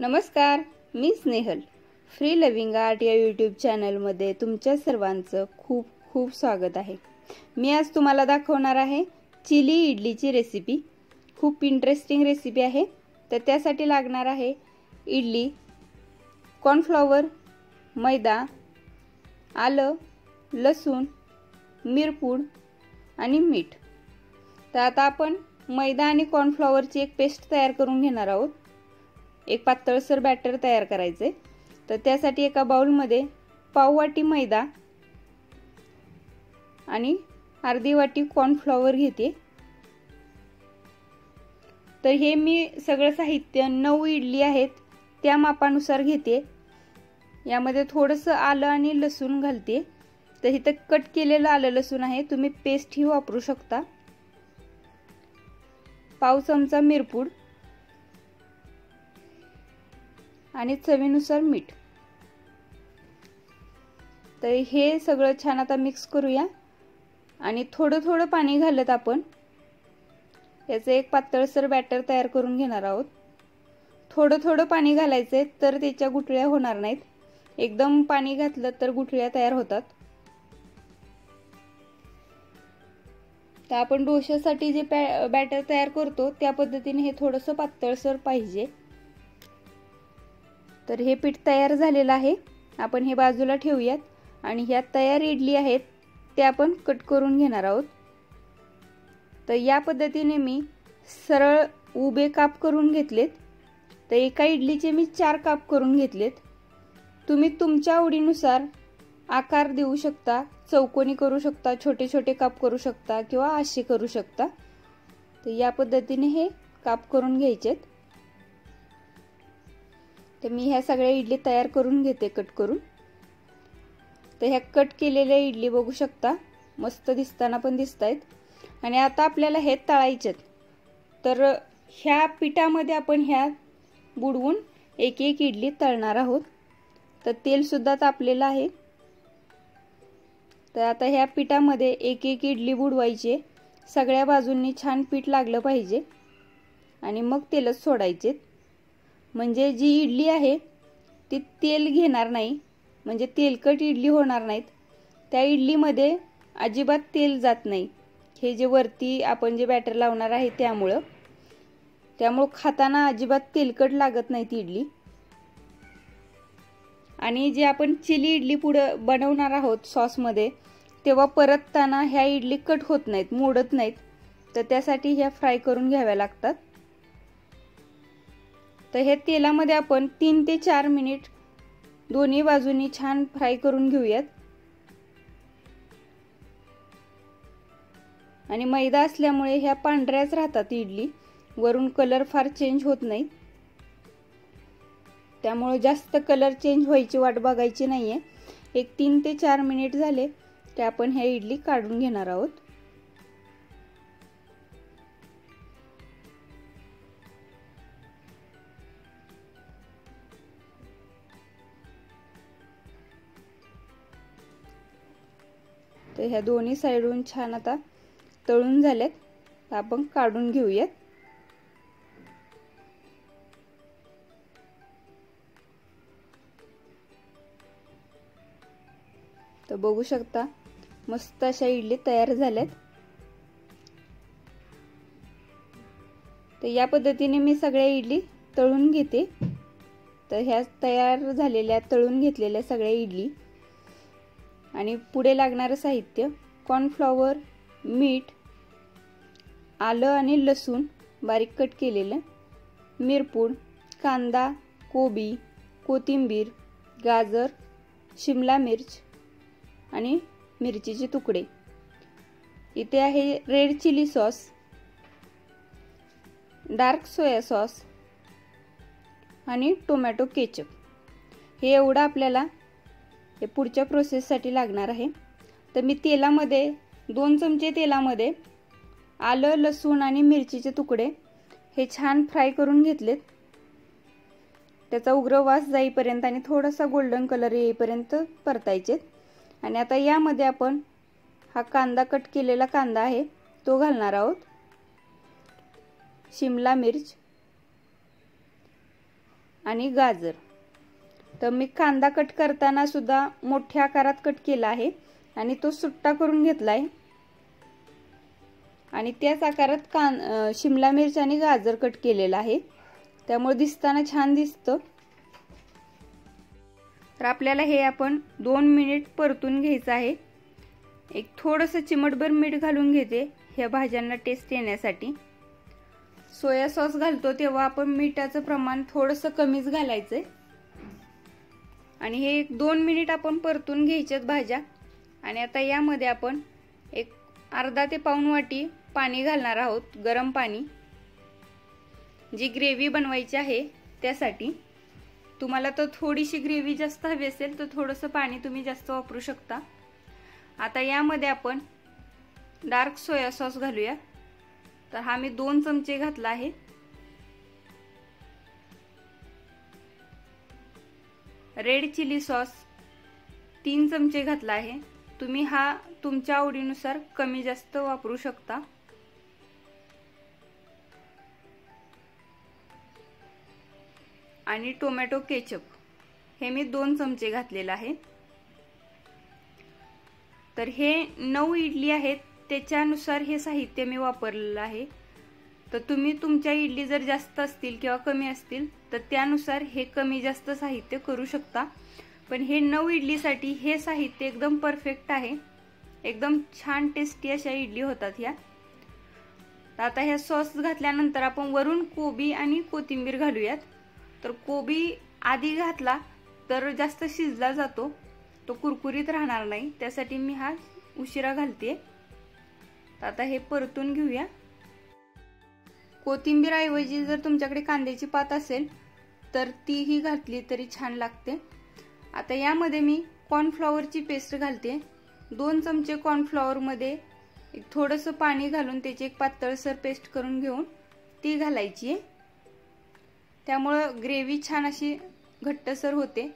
नमस्कार मी Snehal. Free living art या यूट्यूब चॅनलमध्ये तुमच्या सर्वांचं खूप खूप स्वागत आहे. मी आज तुम्हाला दाखवणार आहे चिली इडलीची रेसिपी खूप इंटरेस्टिंग रेसिपी आहे. तर त्यासाठी लागणार आहे इडली कॉर्नफ्लॉवर मैदा आलं लसूण मिरपूड आणि मीठ. तर आता आपण मैदा आणि कॉर्नफ्लॉवरची एक पेस्ट तयार करून घेणार आहोत. एक पातळसर बॅटर तयार करायचे. तर त्यासाठी एका बाउलमध्ये पाव वाटी मैदा आणि अर्धी वाटी कॉर्नफ्लॉवर घेते. तर हे मी सगळं साहित्य नऊ इडली आहेत त्या मापानुसार घेते. यामध्ये थोडंसं आलं आणि लसूण घालते. तर इथं कट केलेलं आलं लसूण आहे तुम्ही पेस्टही वापरू शकता. पाव चमचा मिरपूड. आणि चवीनुसार मीठ. तर हे सगळं छान आता मिक्स करूया. आणि थोडं थोडं पाणी घालत आपण. याचं एक पातळसर बॅटर तयार करून घेणार आहोत. थोडं थोडं पाणी घालायचंय तर त्याच्या गुठळ्या होणार नाहीत. एकदम पाणी घातलं तर गुठळ्या तयार होतात. तर आपण डोश्यासाठी जे बॅटर तयार करतो त्या पद्धतीने हे थोडंसं पातळसर पाहिजे. तर हे पीठ तयार झालेलं आहे. आपण हे बाजूला ठेवूयात. आणि ह्या तयार इडली आहेत ते आपण कट करून घेणार आहोत. तर या पद्धतीने मी सरळ उभे काप करून घेतलेत. तर एका इडलीचे मी चार काप करून घेतलेत. तुम्ही तुमच्या आवडीनुसार आकार देऊ शकता चौकोनी करू शकता छोटे छोटे काप करू शकता किंवा आशे करू शकता. तर या पद्धतीने हे काप करून घ्यायचेत. तर मी ह्या सगळ्या इडली तयार करून घेते कट करून. तर ह्या कट केलेल्या इडली बघू शकता. मस्त दिसताना पण दिसत आहेत आणि आता आपल्याला हे तळायचेत. तर ह्या पिठामध्ये आपण ह्या बुडवून एक एक इडली तळणार आहोत. तर तेलसुद्धा तापलेलं आहे. तर आता ह्या पिठामध्ये एक एक इडली बुडवायची सगळ्या बाजूंनी छान पीठ लागलं पाहिजे. आणि मग तेलच सोडायचे म्हणजे जी इडली आहे ती तेल घेणार नाही. म्हणजे तेलकट इडली होणार नाहीत. त्या इडलीमध्ये अजिबात तेल जात नाही. हे जे वरती आपण जे बॅटर लावणार आहे त्यामुळं. त्यामुळं खाताना अजिबात तेलकट लागत नाही ती इडली. आणि जे आपण चिली इडली पुढं बनवणार आहोत सॉसमध्ये तेव्हा परतताना ह्या इडली कट होत नाहीत मोडत नाहीत. तर त्यासाठी ह्या फ्राय करून घ्याव्या लागतात. तर हे तेलामध्ये आपण तीन ते चार मिनिट दोन्ही बाजूनी छान फ्राय करून घेऊयात. आणि मैदा असल्यामुळे ह्या पांढऱ्याच राहतात इडली. वरून कलर फार चेंज होत नाही. त्यामुळे जास्त कलर चेंज व्हायची वाट बघायची नाहीये. एक तीन ते चार मिनिट झाले की आपण ह्या इडली काढून घेणार आहोत. तर ह्या दोन्ही साईडून छान आता तळून झाल्यात. आपण काढून घेऊयात. तर बघू शकता मस्त अशा इडली तयार झाल्यात. तर या पद्धतीने मी सगळ्या इडली तळून घेते. तर ह्या तयार झालेल्या तळून घेतलेल्या सगळ्या इडली आणि पुढे लागणारं साहित्य कॉर्नफ्लॉवर मीठ आलं आणि लसूण बारीक कट केलेलं मिरपूड कांदा कोबी कोथिंबीर गाजर शिमला मिर्च आणि मिरचीचे तुकडे. इथे आहे red chilli sauce dark soya sauce आणि टोमॅटो केचप हे एवढं आपल्याला हे पुढच्या प्रोसेससाठी लागणार आहे. तर मी तेलामध्ये दोन चमचे तेलामध्ये आलं लसूण आणि मिरचीचे तुकडे हे छान फ्राय करून घेतलेत. त्याचा उग्र वास जाईपर्यंत आणि थोडासा गोल्डन कलर येईपर्यंत परतायचेत. आणि आता यामध्ये आपण हा कांदा कट केलेला कांदा आहे तो घालणार आहोत. शिमला मिर्च आणि गाजर. तर मी कांदा कट करताना सुद्धा मोठ्या आकारात कट केला आहे. आणि तो सुट्टा करून घेतला आहे आणि त्याच आकारात कान शिमला मिरच आणि गाजर कट केलेला आहे. त्यामुळे दिसताना छान दिसतं. तर आपल्याला हे आपण दोन मिनिट परतून घ्यायचं आहे. एक थोडंसं चिमटभर मीठ घालून घेते ह्या भाज्यांना टेस्ट येण्यासाठी. सोया सॉस घालतो तेव्हा आपण मिठाचं प्रमाण थोडंसं कमीच घालायचंय. आणि हे एक दोन मिनिट आपण परतून घ्यायच्यात भाज्या. आणि आता यामध्ये आपण एक अर्धा ते पाऊन वाटी पाणी घालणार आहोत गरम पाणी. जी ग्रेव्ही बनवायची आहे त्यासाठी. तुम्हाला तर थोडीशी ग्रेव्ही जास्त हवी असेल तर थोडंसं पाणी तुम्ही जास्त वापरू शकता. आता यामध्ये आपण डार्क सोया सॉस घालूया. तर हा मी दोन चमचे घातला आहे. रेड चिली सॉस तीन चमचे घातला आहे. तुम्ही हा तुमच्या आवडीनुसार कमी जास्त वापरू शकता. आणि टोमॅटो केचप. हे मी दोन चमचे घातलेलं आहे. तर हे नऊ इडली आहेत. त्याच्यानुसार हे साहित्य मी वापरलेलं आहे. तर तुम्ही तुमच्या इडली जर जास्त असतील किंवा कमी असतील तर त्यानुसार हे कमी जास्त साहित्य करू शकता. पण हे नऊ इडलीसाठी हे साहित्य एकदम परफेक्ट आहे. एकदम छान टेस्टी अशा इडली होतात ह्या. आता ह्या सॉस घातल्यानंतर आपण वरून कोबी आणि कोथिंबीर घालूयात. तर कोबी आधी घातला तर जास्त शिजला जातो. तो कुरकुरीत राहणार नाही. त्यासाठी मी हा उशिरा घालते आता हे परतून घेऊया. कोथिंबीरऐवजी जर तुमच्याकडे कांद्याची पात असेल तर तीही घातली तरी छान लागते. आता यामध्ये मी कॉर्नफ्लॉवरची पेस्ट घालते. दोन चमचे कॉर्नफ्लॉवरमध्ये एक थोडंसं पाणी घालून त्याची एक पातळसर पेस्ट करून घेऊन ती घालायची आहे. त्यामुळं ग्रेव्ही छान अशी घट्टसर होते.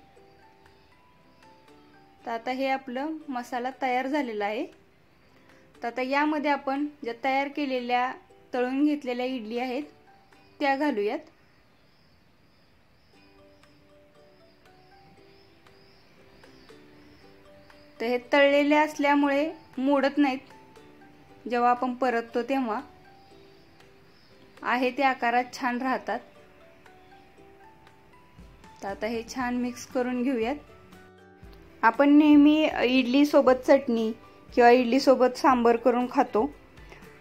तर आता हे आपलं मसाला तयार झालेला आहे. तर आता यामध्ये आपण ज्या तयार केलेल्या तळून घेतलेल्या इडली आहेत त्या घालूयात. तर हे तळलेले असल्यामुळे मोडत नाहीत. जेव्हा आपण परततो तेव्हा आहे ते आकारात छान राहतात. तर आता हे छान मिक्स करून घेऊयात. आपण नेहमी इडली सोबत चटणी किंवा इडली सोबत सांबर करून खातो.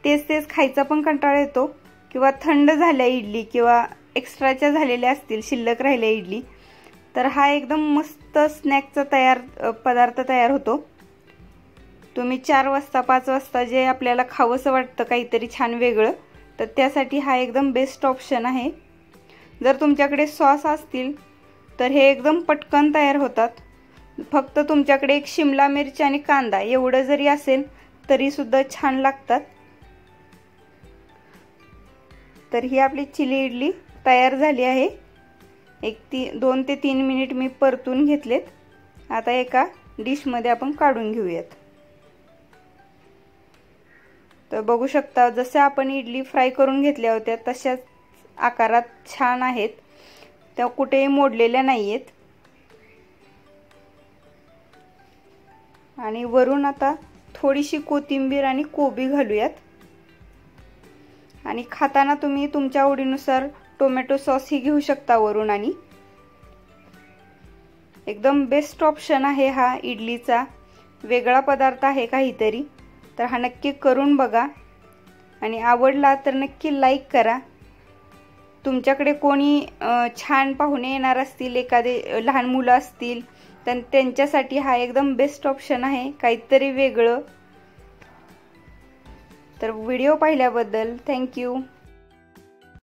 तेच तेच खायचा पण कंटाळा येतो. किंवा थंड झाल्या इडली किंवा एक्स्ट्राच्या झालेल्या असतील शिल्लक राहिल्या इडली. तर हा एकदम मस्त स्नॅकचा तयार पदार्थ तयार होतो. तुम्ही चार वाजता पाच वाजता जे आपल्याला खावंसं वाटतं काहीतरी छान वेगळं तर त्यासाठी हा एकदम बेस्ट ऑप्शन आहे. जर तुमच्याकडे सॉस असतील तर हे एकदम पटकन तयार होतात. फक्त तुमच्याकडे एक शिमला मिरची आणि कांदा एवढं जरी असेल तरीसुद्धा छान लागतात. तर ही आपली चिली इडली तयार झाली आहे. एक ती दोन ते तीन मिनिट मी परतून घेतलेत. आता एका डिशमध्ये आपण काढून घेऊयात. तर बघू शकता जसे आपण इडली फ्राय करून घेतल्या होत्या तशाच आकारात छान आहेत. त्या कुठेही मोडलेल्या नाही आहेत आणि वरून आता थोडीशी कोथिंबीर आणि कोबी घालूयात. आणि खाताना तुम्ही तुमच्या आवडीनुसार टोमॅटो सॉसही घेऊ शकता वरून आणि. एकदम बेस्ट ऑप्शन आहे हा इडलीचा. वेगळा पदार्थ आहे काहीतरी. तर हा नक्की करून बघा. आणि आवडला तर नक्की लाईक करा. तुमच्याकडे कोणी छान पाहुणे येणार असतील एखादे लहान मुलं असतील तर त्यांच्यासाठी हा एकदम बेस्ट ऑप्शन आहे. काहीतरी वेगळं. तर व्हिडिओ पाहिल्याबद्दल थँक्यू.